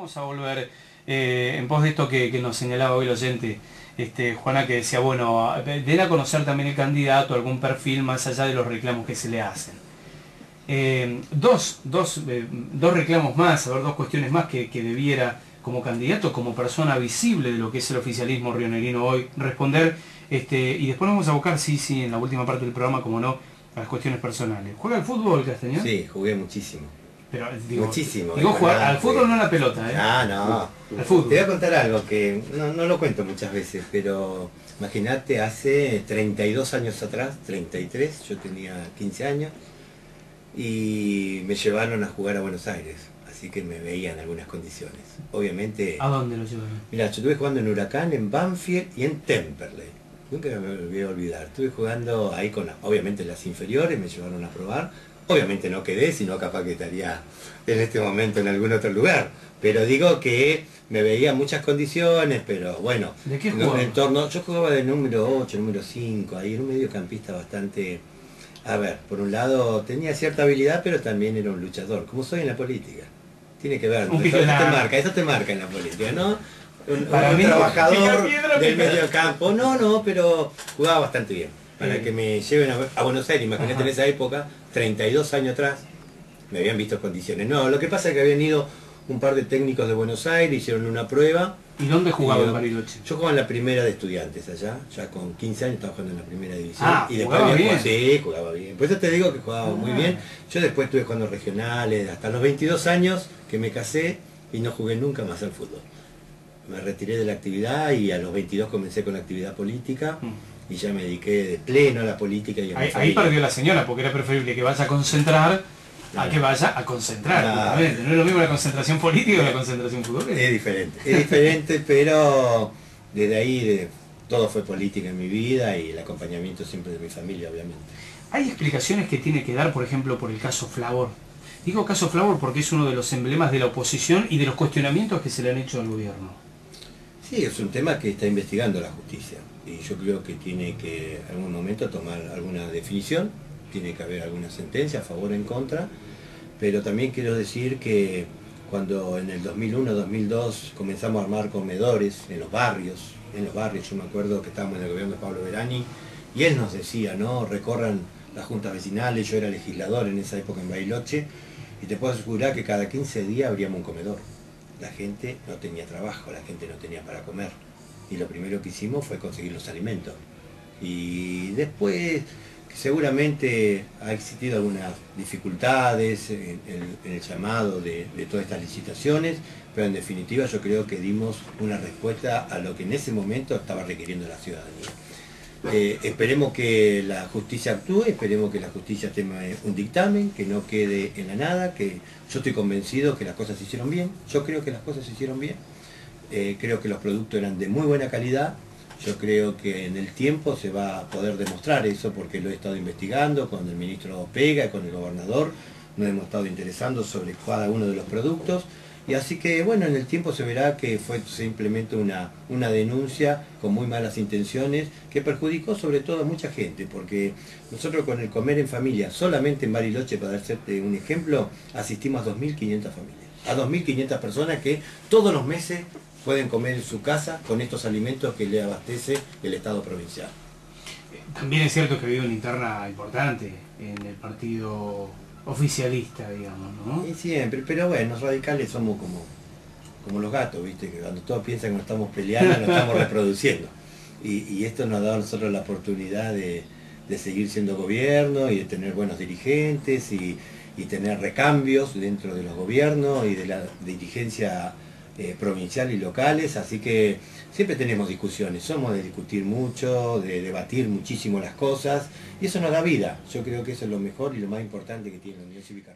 Vamos a volver eh, en pos de esto que, nos señalaba hoy el oyente, este, Juana, que decía, bueno, den a conocer también el candidato, algún perfil más allá de los reclamos que se le hacen. Eh, dos, eh, dos, reclamos más, a ver, dos cuestiones más que, debiera como candidato, como persona visible de lo que es el oficialismo rionerino hoy, responder, este, y después vamos a buscar, sí, sí, en la última parte del programa, como no, las cuestiones personales. ¿Juega al fútbol, Castañón? Sí, jugué muchísimo. Pero, Muchísimo. Digo jugar al fútbol, no a la pelota, ¿eh? Ah, no. Al fútbol. Te voy a contar algo que no, no lo cuento muchas veces, pero imagínate, hace 32 años atrás, 33, yo tenía 15 años, y me llevaron a jugar a Buenos Aires. Así que me veía en algunas condiciones. Obviamente... ¿A dónde lo llevaron? Mira, yo estuve jugando en Huracán, en Banfield y en Temperley. Nunca me voy a olvidar. Estuve jugando ahí con, obviamente, las inferiores, me llevaron a probar Obviamente no quedé, sino capaz que estaría en este momento en algún otro lugar. Pero digo que me veía muchas condiciones, pero bueno, ¿De qué en entorno, yo jugaba de número 8, número 5, ahí era un mediocampista bastante, a ver, por un lado tenía cierta habilidad, pero también era un luchador, como soy en la política. Tiene que ver, eso, te marca, eso te marca en la política, ¿no? Un, trabajador del mediocampo, no, no, pero jugaba bastante bien para que me lleven a, Buenos Aires, imagínate en esa época, 32 años atrás, me habían visto condiciones. No, lo que pasa es que habían ido un par de técnicos de Buenos Aires, hicieron una prueba. ¿Y dónde jugaba en Bariloche? Yo jugaba en la primera de estudiantes allá, ya con 15 años estaba jugando en la primera división. Ah, y después jugaba bien. sí, jugaba bien. Por eso te digo que jugaba muy bien. Yo después estuve jugando regionales, hasta los 22 años que me casé y no jugué nunca más al fútbol. Me retiré de la actividad y a los 22 comencé con la actividad política. Mm y ya me dediqué de pleno a la política y a ahí, ahí perdió la señora, porque era preferible que vaya a concentrar a que vaya a concentrar. No es lo mismo la concentración política que la concentración futbolera. Es diferente, es diferente, pero desde ahí todo fue política en mi vida y el acompañamiento siempre de mi familia, obviamente. ¿Hay explicaciones que tiene que dar, por ejemplo, por el caso Flavor? Digo caso Flavor porque es uno de los emblemas de la oposición y de los cuestionamientos que se le han hecho al gobierno. Sí, es un tema que está investigando la justicia. Y yo creo que tiene que en algún momento tomar alguna definición, tiene que haber alguna sentencia a favor o en contra, pero también quiero decir que cuando en el 2001-2002 comenzamos a armar comedores en los barrios, en los barrios, yo me acuerdo que estábamos en el gobierno de Pablo Verani, y él nos decía, ¿no? Recorran las juntas vecinales, yo era legislador en esa época en Bailoche, y te puedo asegurar que cada 15 días abríamos un comedor la gente no tenía trabajo, la gente no tenía para comer. Y lo primero que hicimos fue conseguir los alimentos. Y después seguramente ha existido algunas dificultades en, el llamado de, todas estas licitaciones, pero en definitiva yo creo que dimos una respuesta a lo que en ese momento estaba requiriendo la ciudadanía. Eh, esperemos que la justicia actúe, esperemos que la justicia tenga un dictamen, que no quede en la nada, que yo estoy convencido que las cosas se hicieron bien, yo creo que las cosas se hicieron bien, eh, creo que los productos eran de muy buena calidad, yo creo que en el tiempo se va a poder demostrar eso porque lo he estado investigando con el ministro Pega con el gobernador, nos hemos estado interesando sobre cada uno de los productos y así que, bueno, en el tiempo se verá que fue simplemente una, una denuncia con muy malas intenciones que perjudicó sobre todo a mucha gente, porque nosotros con el comer en familia, solamente en Bariloche, para hacerte un ejemplo, asistimos a 2.500 familias, a 2.500 personas que todos los meses pueden comer en su casa con estos alimentos que le abastece el Estado provincial. También es cierto que ha habido una interna importante en el partido oficialista, digamos, ¿no? Y siempre, pero bueno, los radicales somos como, como los gatos, ¿viste? Que cuando todos piensan que nos estamos peleando, nos estamos reproduciendo. Y, esto nos ha dado a nosotros la oportunidad de, seguir siendo gobierno y de tener buenos dirigentes y, tener recambios dentro de los gobiernos y de la dirigencia eh, provincial y locales, así que siempre tenemos discusiones, somos de discutir mucho, de debatir muchísimo las cosas, y eso nos da vida. Yo creo que eso es lo mejor y lo más importante que tiene la Unión Cívica